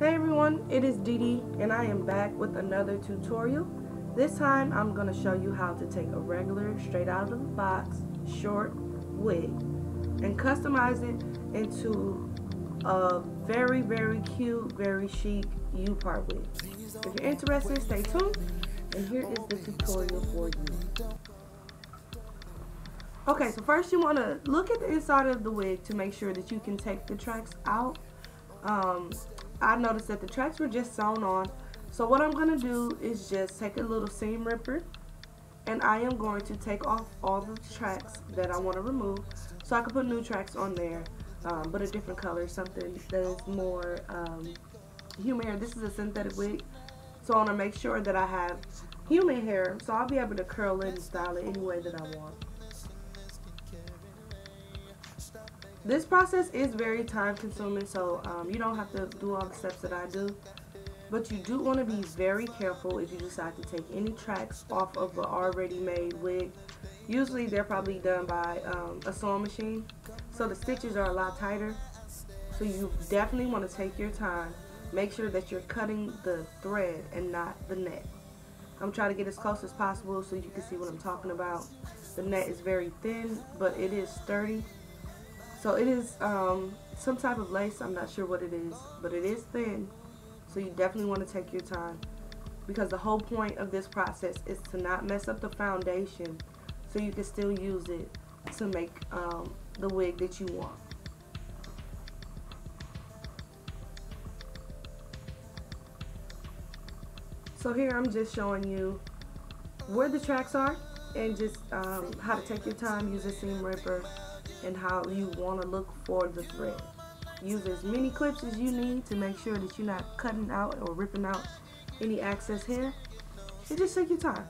Hey everyone, it is Dee Dee and I am back with another tutorial. This time I'm going to show you how to take a regular straight out of the box short wig and customize it into a very very cute, very chic U-part wig. If you're interested, stay tuned and here is the tutorial for you. Okay, so first you want to look at the inside of the wig to make sure that you can take the tracks out. Um, I noticed that the tracks were just sewn on. So what I'm going to do is just take a little seam ripper and I am going to take off all the tracks that I want to remove so I can put new tracks on there um, but a different color, something that is more um, human hair. This is a synthetic wig so I want to make sure that I have human hair so I'll be able to curl it and style it any way that I want. This process is very time consuming, so um, you don't have to do all the steps that I do. But you do want to be very careful if you decide to take any tracks off of an already made wig. Usually they're probably done by um, a sewing machine, so the stitches are a lot tighter. So you definitely want to take your time. Make sure that you're cutting the thread and not the net. I'm trying to get as close as possible so you can see what I'm talking about. The net is very thin, but it is sturdy so it is um, some type of lace. I'm not sure what it is, but it is thin. So you definitely want to take your time because the whole point of this process is to not mess up the foundation so you can still use it to make um, the wig that you want. So here I'm just showing you where the tracks are and just um, how to take your time, use a seam ripper, and how you want to look for the thread. Use as many clips as you need to make sure that you're not cutting out or ripping out any excess hair. And just take your time.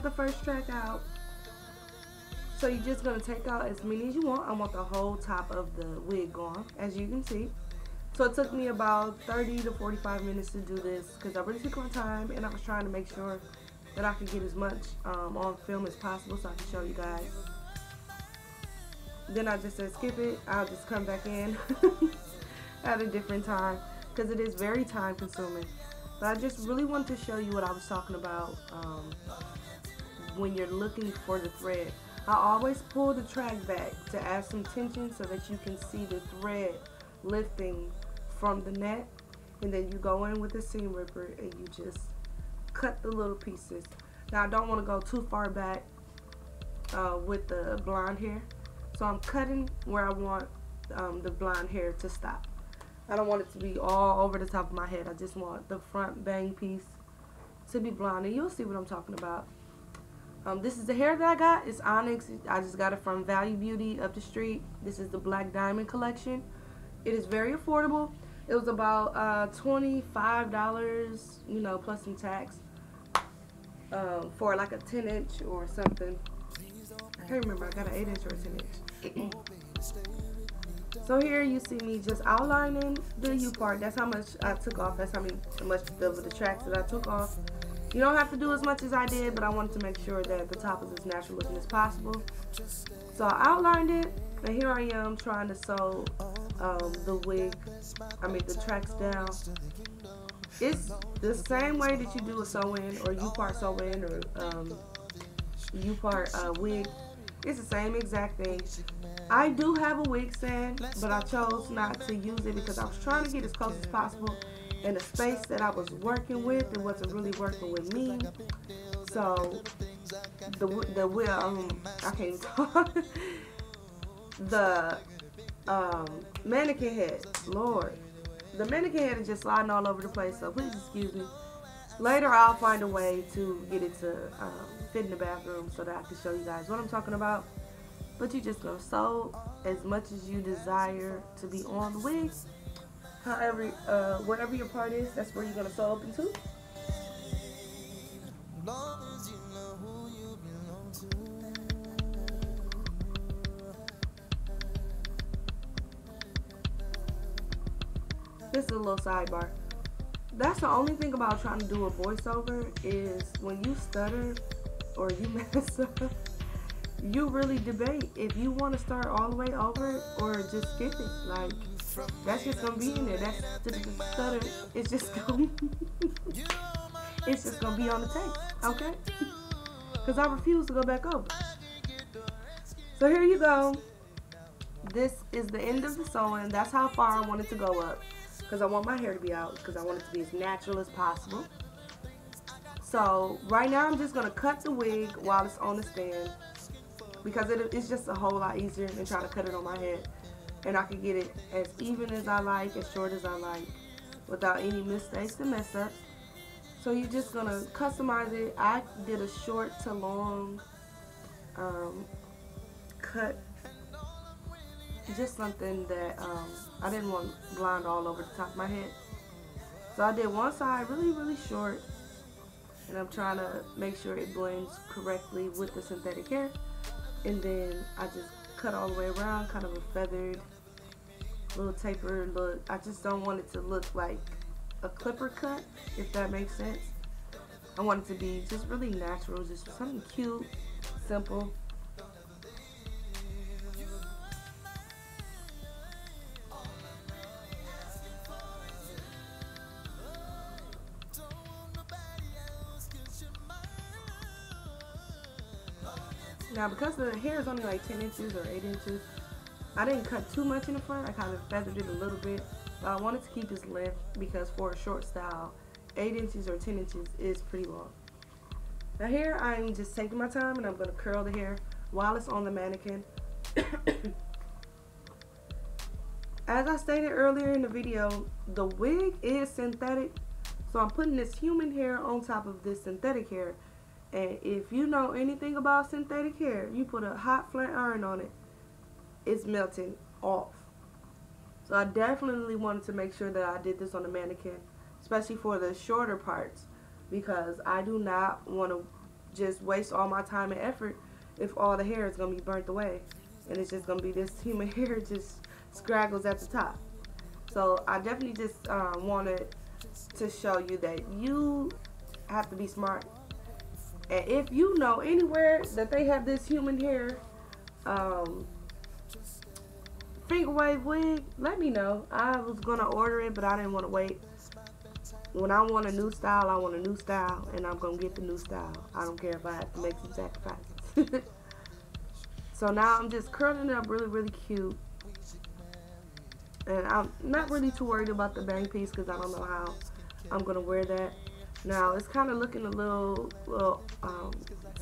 Got the first track out. So you're just to take out as many as you want. I want the whole top of the wig gone, as you can see. So it took me about 30 to 45 minutes to do this because I really took my time and I was trying to make sure that I could get as much um, on film as possible so I can show you guys. Then I just said skip it. I'll just come back in at a different time because it is very time consuming. But I just really want to show you what I was talking about um, when you're looking for the thread. I always pull the track back to add some tension so that you can see the thread lifting from the net. And then you go in with the seam ripper and you just cut the little pieces. Now I don't want to go too far back uh, with the blonde hair. So I'm cutting where I want um, the blonde hair to stop. I don't want it to be all over the top of my head. I just want the front bang piece to be blonde. And you'll see what I'm talking about. Um, this is the hair that I got. It's Onyx. I just got it from Value Beauty up the street. This is the Black Diamond collection. It is very affordable. It was about uh, $25, you know, plus some tax um, for like a 10 inch or something. I can't remember. I got an 8 inch or a 10 inch. So here you see me just outlining the U part. That's how much I took off. That's how much of the tracks that I took off. You don't have to do as much as I did, but I wanted to make sure that the top is as natural looking as possible. So I outlined it, and here I am trying to sew um, the wig, I mean the tracks down. It's the same way that you do a sew-in or U-part sew-in or um, U-part uh, wig. It's the same exact thing. I do have a wig stand, but I chose not to use it because I was trying to get as close as possible in the space that I was working with. It wasn't really working with me. So the the wheel um I can't talk. the um mannequin head, Lord, the mannequin head is just sliding all over the place. So please excuse me. later I'll find a way to get it to um, fit in the bathroom so that I can show you guys what I'm talking about. But you're just gonna sew as much as you desire to be on the wig. However, uh, whatever your part is, that's where you're gonna sew up into. This is a little sidebar. That's the only thing about trying to do a voiceover is when you stutter or you mess up, you really debate if you want to start all the way over or just skip it. Like that's just gonna be in there. That's the, the stutter. It's just gonna. it's just gonna be on the tape, okay? Because I refuse to go back over. So here you go. This is the end of the sewing. That's how far I wanted to go up because I want my hair to be out because I want it to be as natural as possible. So right now I'm just going to cut the wig while it's on the stand because it, it's just a whole lot easier than trying to cut it on my head. And I can get it as even as I like, as short as I like, without any mistakes and mess ups. So you're just to customize it. I did a short to long um, cut just something that um, I didn't want blonde all over the top of my head. So I did one side really, really short. And I'm trying to make sure it blends correctly with the synthetic hair. And then I just cut all the way around, kind of a feathered, little taper look. I just don't want it to look like a clipper cut, if that makes sense. I want it to be just really natural, just something cute, simple. Now because the hair is only like 10 inches or 8 inches, I didn't cut too much in the front. I kind of feathered it a little bit. But I wanted to keep this length because for a short style, 8 inches or 10 inches is pretty long. Now here I'm just taking my time and I'm going to curl the hair while it's on the mannequin. As I stated earlier in the video, the wig is synthetic. So I'm putting this human hair on top of this synthetic hair and if you know anything about synthetic hair, you put a hot flat iron on it, it's melting off. So I definitely wanted to make sure that I did this on the mannequin, especially for the shorter parts, because I do not want to just waste all my time and effort if all the hair is going to be burnt away. And it's just going to be this human hair just scraggles at the top. So I definitely just uh, wanted to show you that you have to be smart and if you know anywhere that they have this human hair um, finger wave wig, let me know. I was gonna order it, but I didn't want to wait. When I want a new style, I want a new style, and I'm gonna get the new style. I don't care if I have to make some sacrifices. so now I'm just curling it up really, really cute. And I'm not really too worried about the bang piece because I don't know how I'm gonna wear that. Now it's kind of looking a little, little um,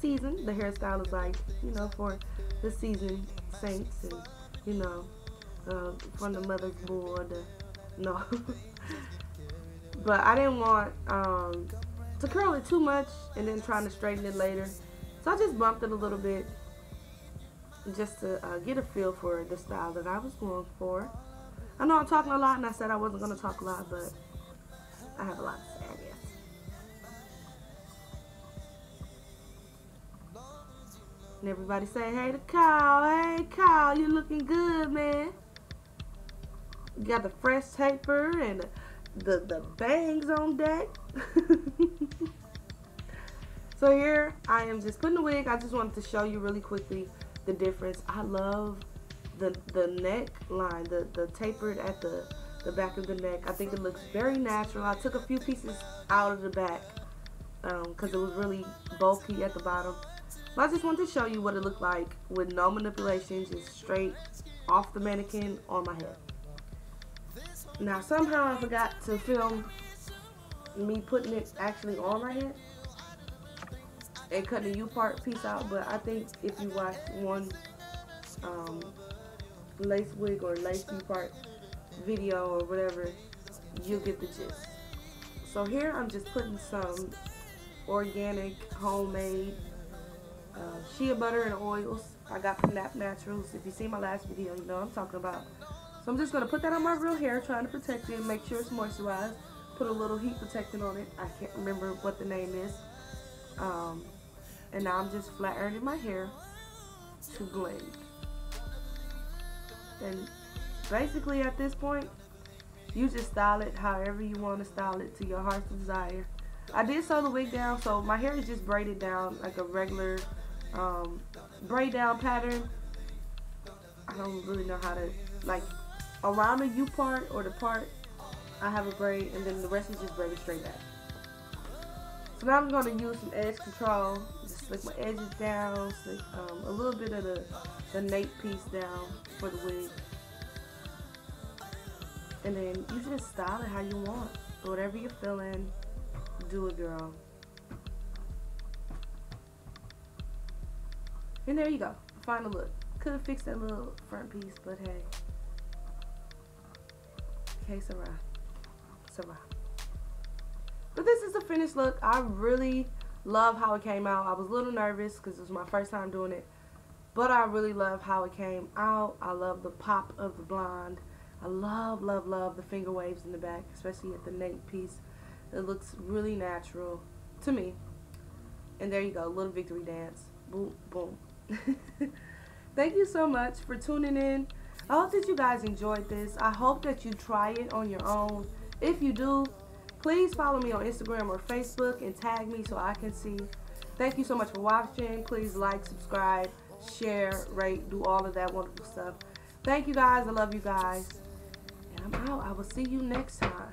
seasoned. The hairstyle is like, you know, for the season saints and, you know, uh, from the mother's board. No. but I didn't want um, to curl it too much and then trying to straighten it later. So I just bumped it a little bit just to uh, get a feel for the style that I was going for. I know I'm talking a lot and I said I wasn't going to talk a lot, but I have a lot to say. And everybody say, hey to Kyle. Hey, Kyle, you looking good, man. Got the fresh taper and the, the, the bangs on deck. so here, I am just putting the wig. I just wanted to show you really quickly the difference. I love the, the neckline, the, the tapered at the, the back of the neck. I think it looks very natural. I took a few pieces out of the back because um, it was really bulky at the bottom. But I just wanted to show you what it looked like with no manipulation, just straight off the mannequin on my head. Now somehow I forgot to film me putting it actually on my head and cutting the U part piece out, but I think if you watch one um, lace wig or lace U part video or whatever, you'll get the gist. So here I'm just putting some organic, homemade uh, shea butter and oils I got from Nap Naturals. If you see my last video, you know I'm talking about. So I'm just going to put that on my real hair, trying to protect it make sure it's moisturized. Put a little heat protectant on it. I can't remember what the name is. Um, and now I'm just flat ironing my hair to blend. And basically at this point, you just style it however you want to style it to your heart's desire. I did sew the wig down, so my hair is just braided down like a regular um, braid down pattern. I don't really know how to, like, around the U part or the part, I have a braid, and then the rest is just braided straight back. So now I'm going to use some edge control, just slick my edges down, slick um, a little bit of the, the nape piece down for the wig. And then you just style it how you want. Whatever you're feeling, do it, girl. And there you go. Final look. Could have fixed that little front piece, but hey. Okay, Sarah. Sarah. But this is the finished look. I really love how it came out. I was a little nervous because it was my first time doing it. But I really love how it came out. I love the pop of the blonde. I love, love, love the finger waves in the back, especially at the nape piece. It looks really natural to me. And there you go, little victory dance. Boom, boom. Thank you so much for tuning in. I hope that you guys enjoyed this. I hope that you try it on your own. If you do, please follow me on Instagram or Facebook and tag me so I can see. Thank you so much for watching. Please like, subscribe, share, rate, do all of that wonderful stuff. Thank you guys. I love you guys. And I'm out. I will see you next time.